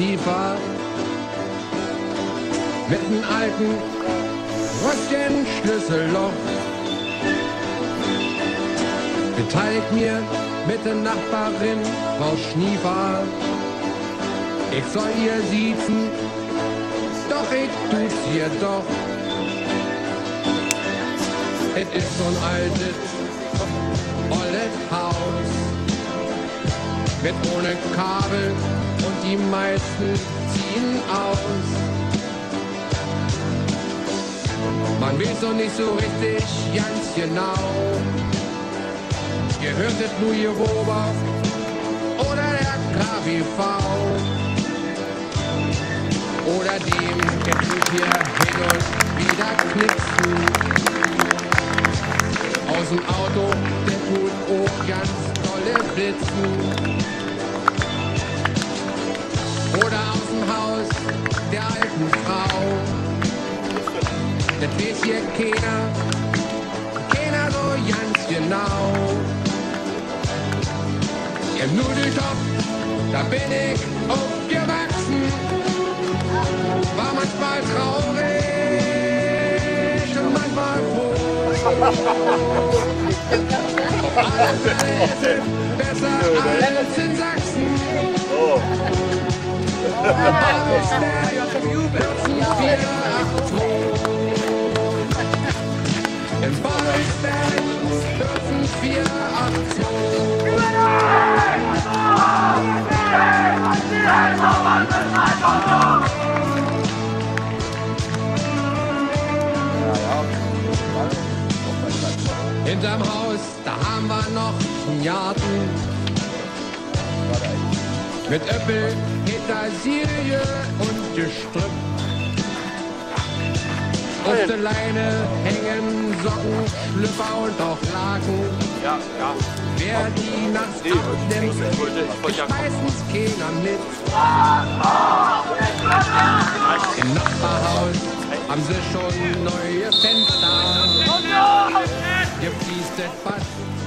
tiefer. Mit einem alten rostigen Schlüsselloch. Geteilt mir mit der Nachbarin Frau Schniefer. Ich soll ihr siezen, doch ich tu's ihr doch. Es ist so ein altes, olles Haus mit ohne Kabel die meisten ziehen aus. Man weiß noch nicht so richtig ganz genau. Ihr hörtet nur Rober oder der KWV. Oder dem, tut hier hin und wieder knipsen. Aus dem Auto, der tut auch ganz tolle Blitzen. Der alten Frau. Das weiß hier keiner, keiner so ganz genau. Im Nudeltopf, da bin ich aufgewachsen, war manchmal traurig und manchmal froh. Alle Fälle sind besser als in Sachsen. Hinterm Haus, da haben wir noch einen Garten. Mit Äpfel, Petersilie und Gestrüpp. Auf der Leine hängen Socken, Schlüpper und auch Laken. Ja, ja. Wer die nachts Nee, abnimmt, ist meistens keiner mit. Im Nachbarhaus haben sie schon neue Fenster. Hier fließt das Bad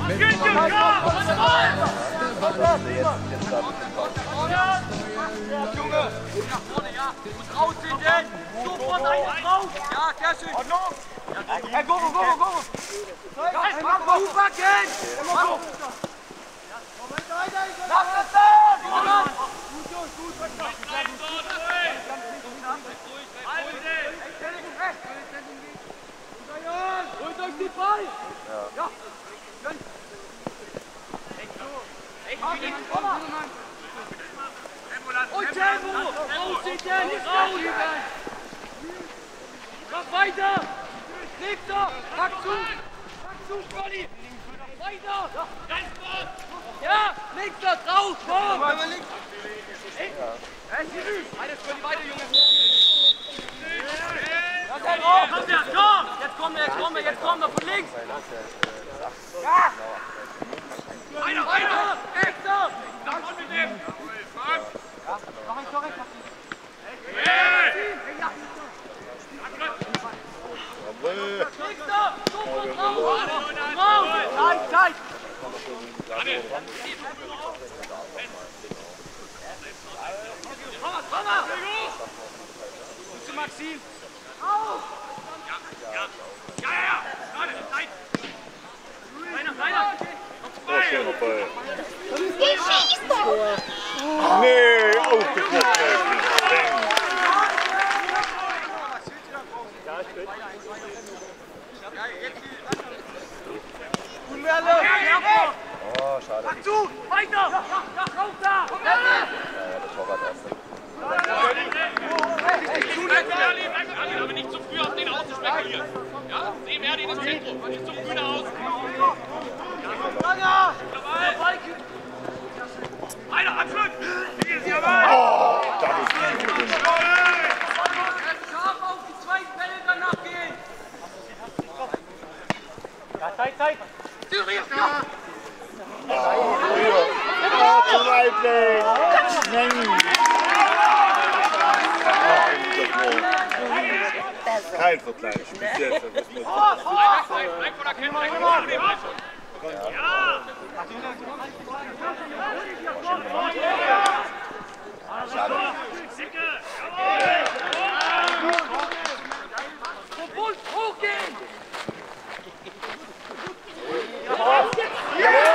mit Wasser aus der Wand. Junge, nach vorne, ja. Und raus sind denn. Sofort einen raus. Ja, Kerstin. Hey, go, go, go, go, go. Ja, mach mal Hubacken. Mach Lass es dann. Holt euch die Ball! Ja! Gönn! Und Tempo! Raus der, nicht raus! Mach weiter! Nächster! Pack zu! Pack zu, Conny! Weiter! Ja! Nächster! Drauf! Komm! Eine Conny, weiter, Junge! Komm, der, komm! Jetzt kommen wir, jetzt kommen wir, jetzt kommen wir von links! Ja! Weiter, weiter! Nächster! Nach vorne mit dem! Mach ein Tor rechts. Maxim! Auf! Ja, ja, ja! Gerade, Zeit! Kleiner, kleiner! Schön vorbei. Nee, aufgeklappt. Oh, schade. Pack zu! Weiter! Ja, ja, raus da! Ja, der Torwart erst. Aber nicht zu früh auf den Außen spekulieren. Ja? Sehen wir in das Zentrum. Nicht zu früh nach außen. Oh! Oh. Kein Vergleich. Bis jetzt. Hoog! Ja!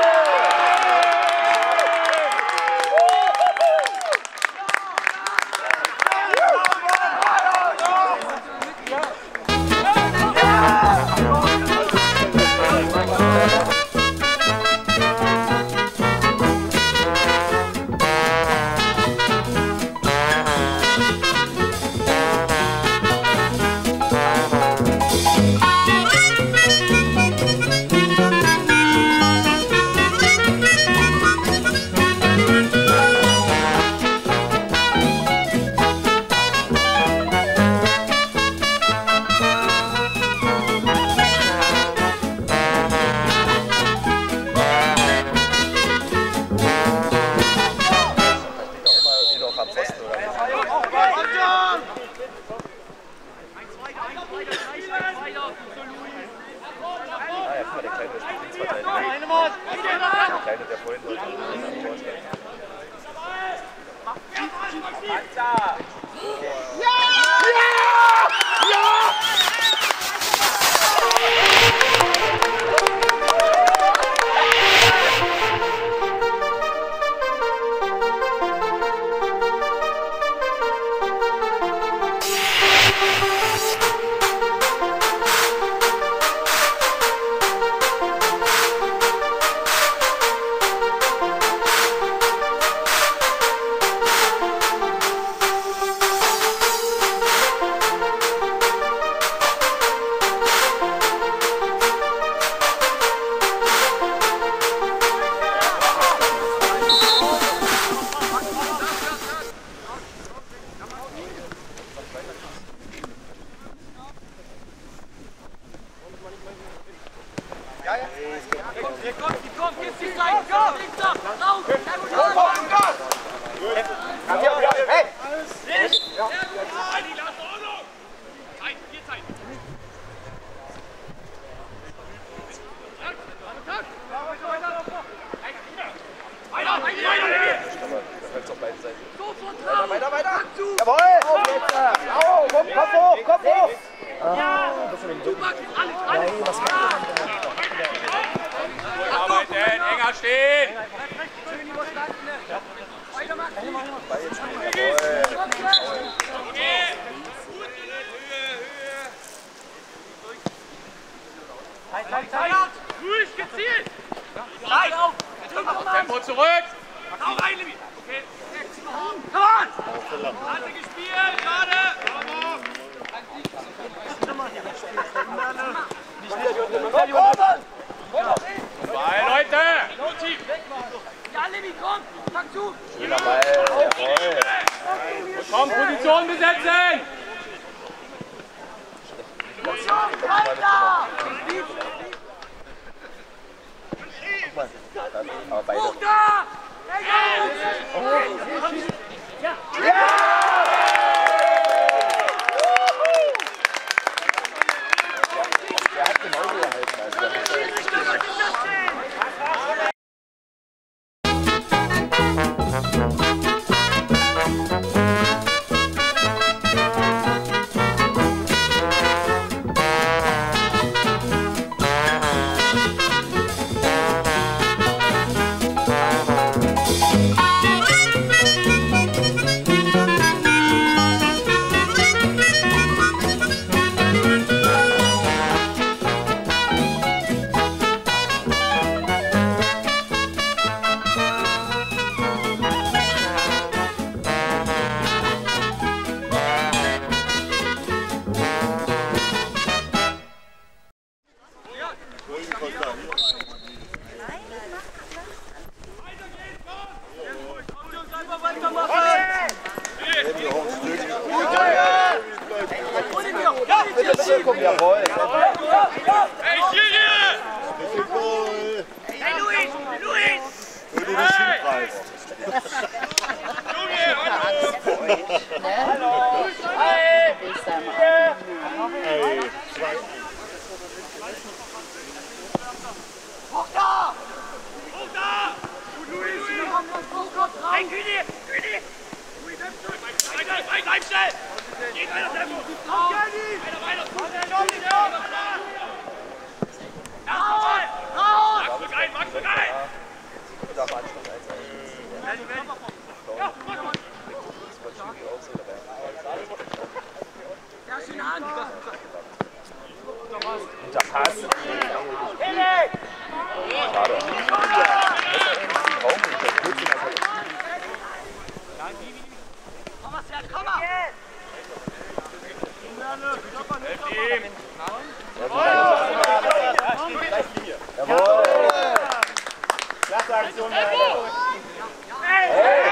Guter Pass. Schade. Thomas, ja, komm mal! Helft ihm! Jawohl! Klasse Aktion! Hey!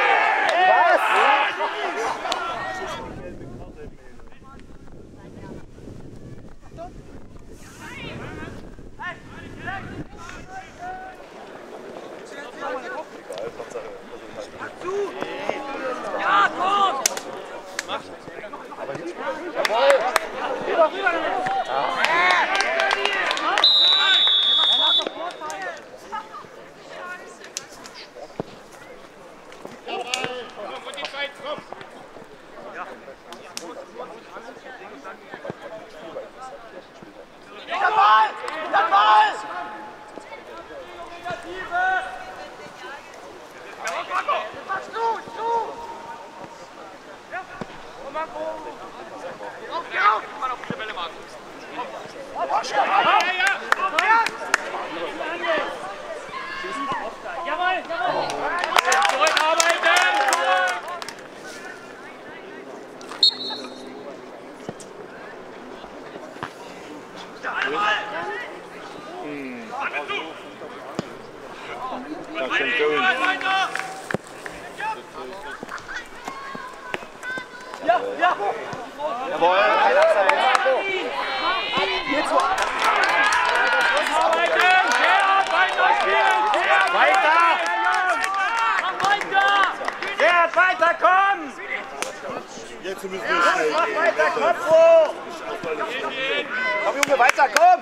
Junge, weiter, komm!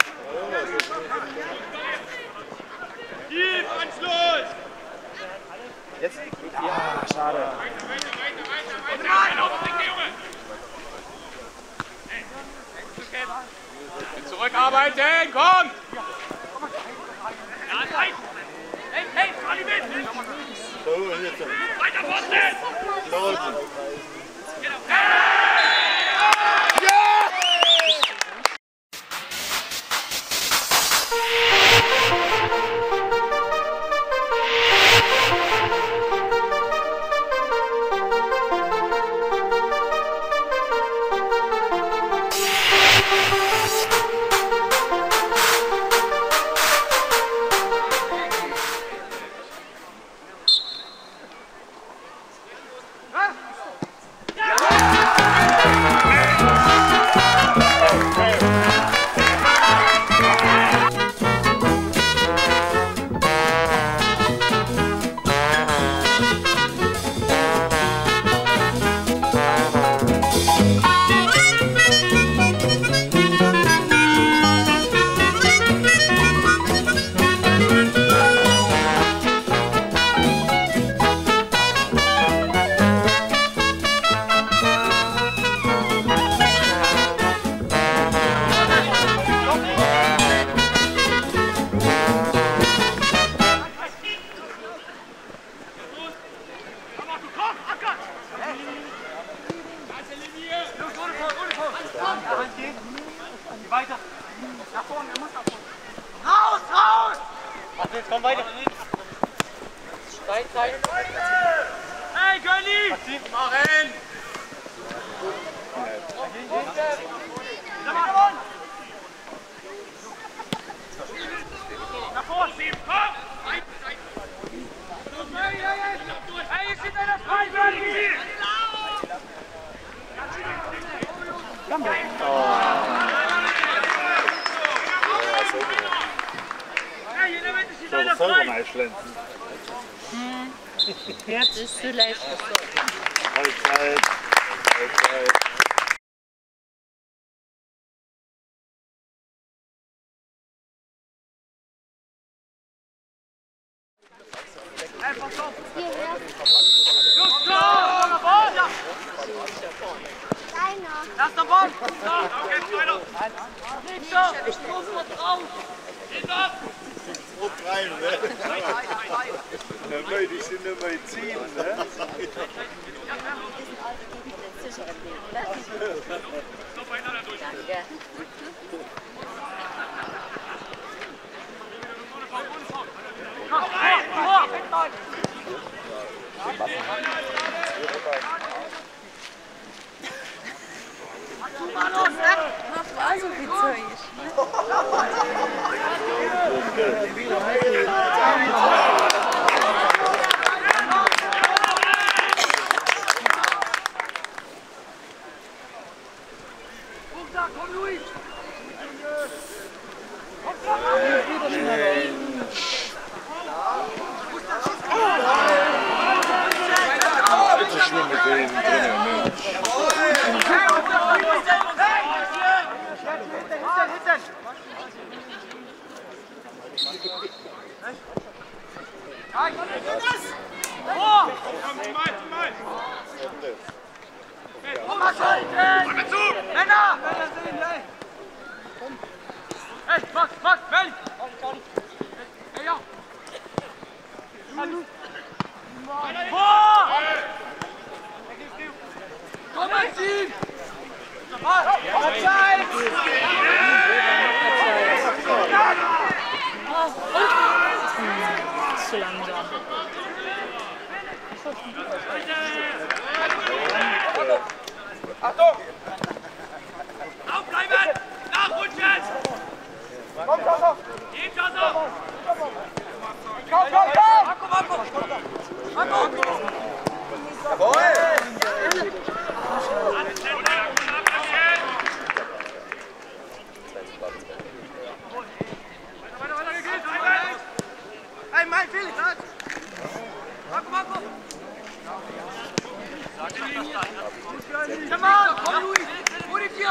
Tief, Anschluss! Jetzt? Ja, schade. Weiter, weiter, weiter, weiter, weiter! Nein, aufblick, Junge! Hey, zurückarbeiten, komm! Ja, nein! Hey, hey, fahr mit! Weiter, Posten! Genau. Hey! Ольга.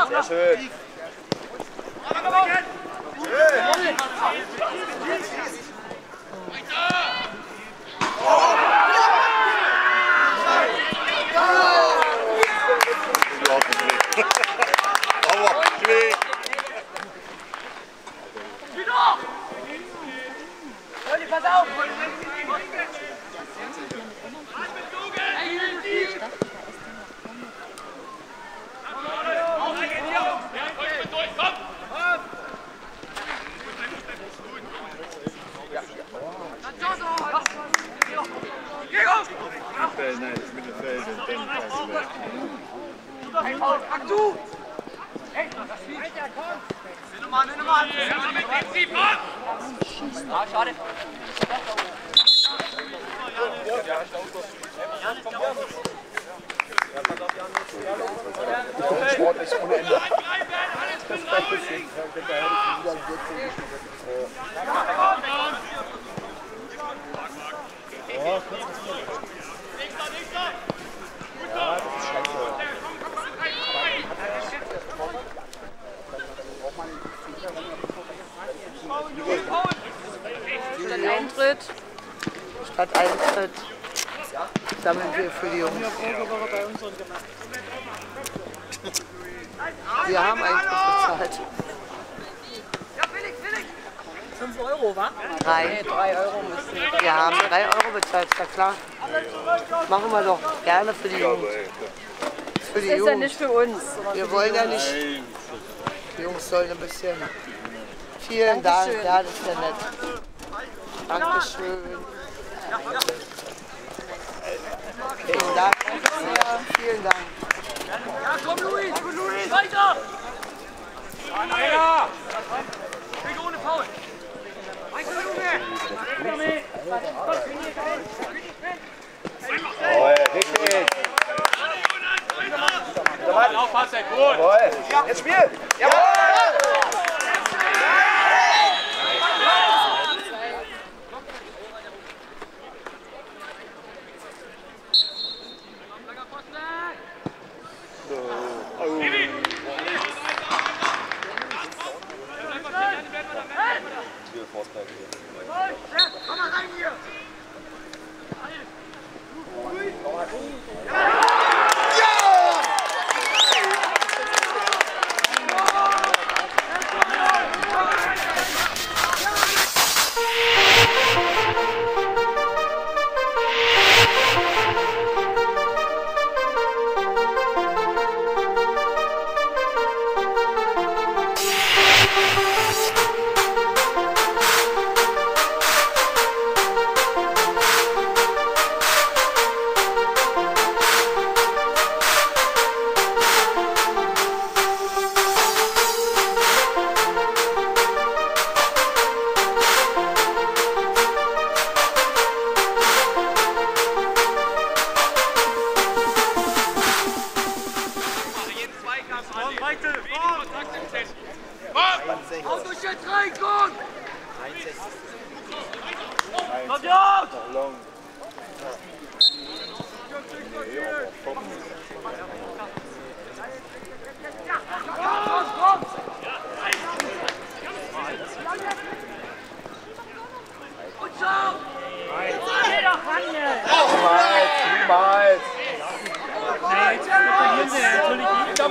Sehr schön. Weiter! Nein, das Mittelfeld und dann Pass weg. Pack zu! Hey, das Spiel! Nimm mal, nimm mal! Ja, damit Prinzip ab! Ah, schade. Sport ist ohne Ende. Angreifen! Alles drin raus! Nächster, nächster! Stadteintritt. Stadteintritt. Sammeln wir für die Jungs. Wir haben eigentlich bezahlt. Ja, Felix, Felix! 5 Euro, wa? Drei. drei Euro müssen wir. Wir haben drei Euro bezahlt, ist ja klar. Machen wir doch gerne für die Jungs. Für die Das ist ja nicht für uns. Wir wollen ja nicht. Die Jungs sollen ein bisschen. Vielen Dank, Dankeschön. ja, das ist ja nett. Dankeschön. Vielen Dank. Vielen Dank. Ja, komm, Luis! Komm, Luis! Weiter! Einer! Weg ohne Foul! Weiter, Junge! Jawohl, richtig. Aufpassen, gut! Jawohl. Jetzt Spiel. Jawohl! Komm mal rein hier!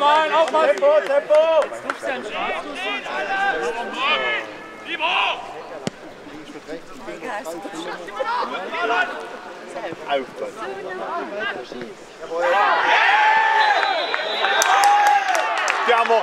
On, aufpassen! Tempo, Tempo. Rufst du einen Strafstoß? Hoch! Aufpassen. Jammer.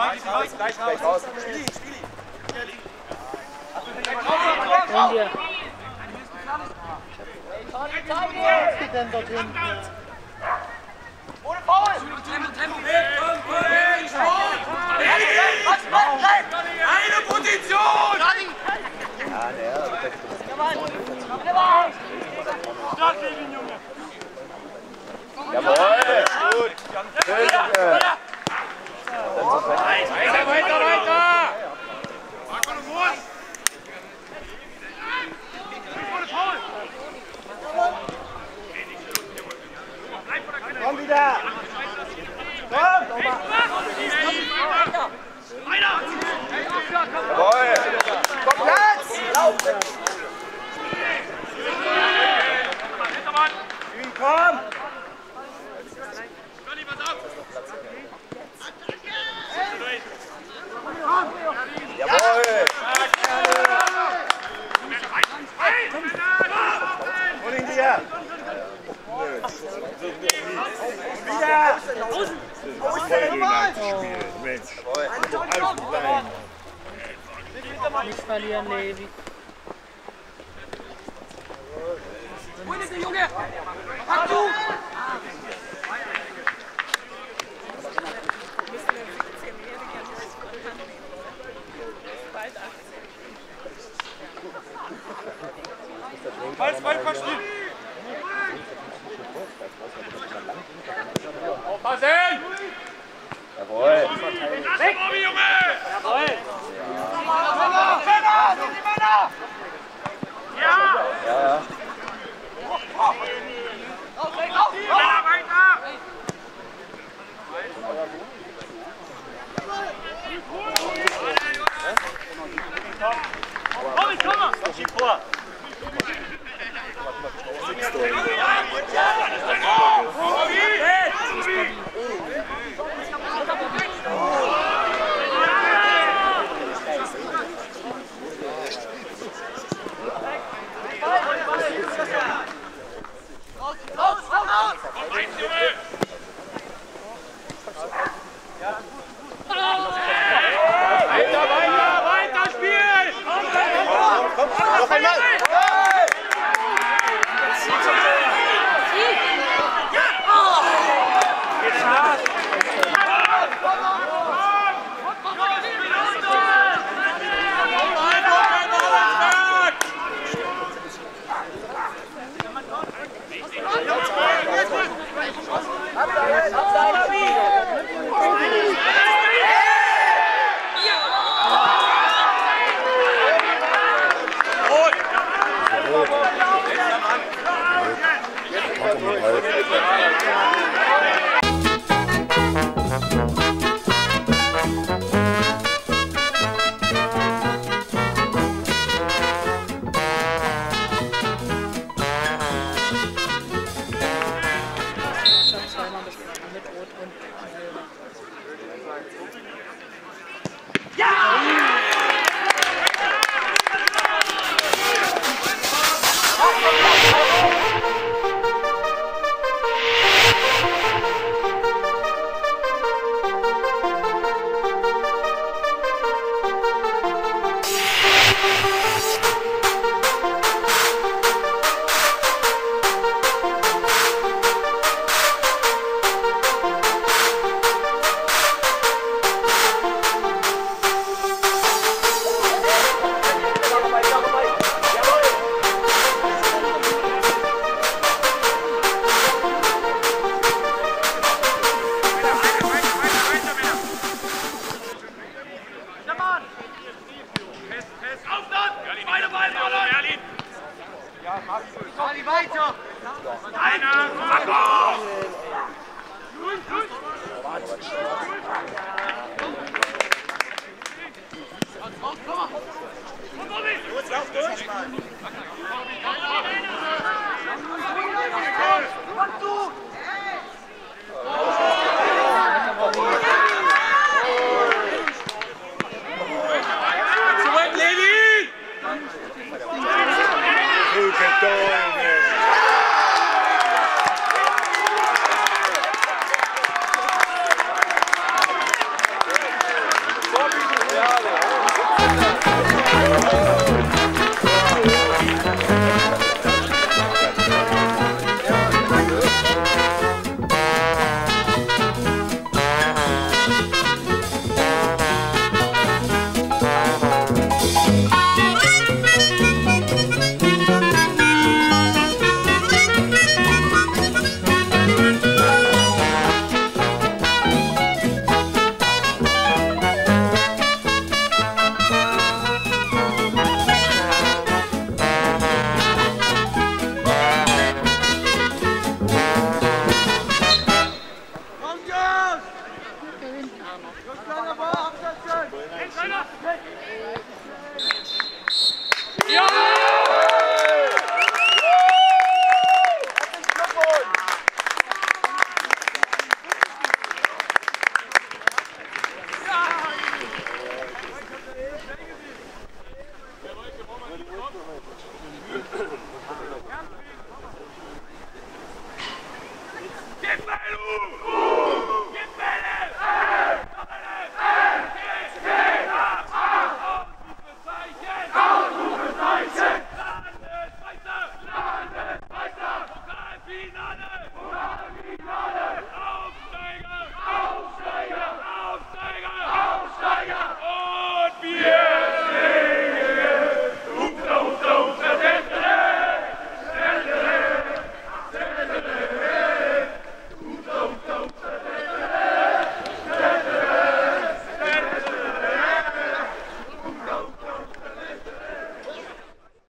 gleich raus, gleich raus. Spiel ihn, spiel ihn. Wenn wir. Was geht denn dort hinten? Ohne Paul! Tempo, Tempo! Eine Position! Ja, der ist Stark gegen Junge! Jawohl! Gut! Schön! Weiter, weiter, weiter! Komm wieder! Komm! Weiter! Komm, Platz! Lauf! Ja, que todo el